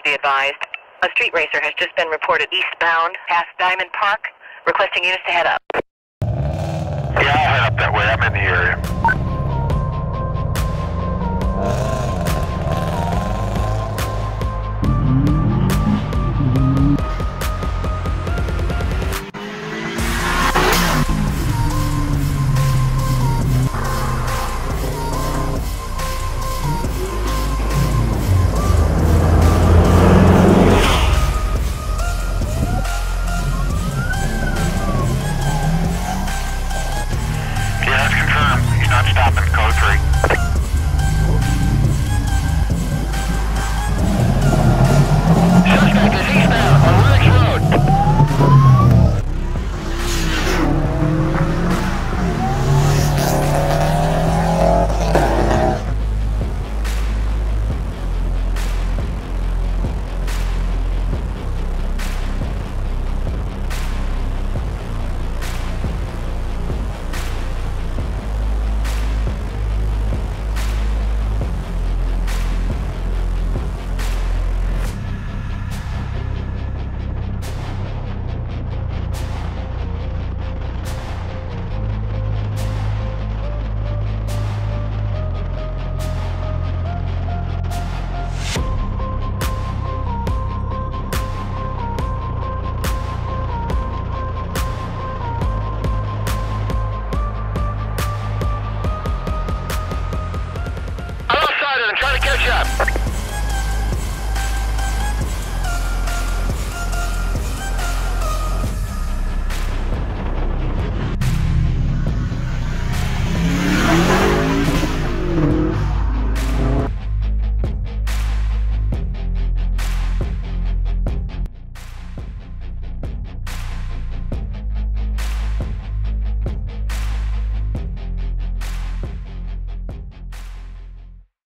advised. A street racer has just been reported eastbound past Diamond Park, requesting units to head up. Yeah, I'll head up that way. I'm in the area. country.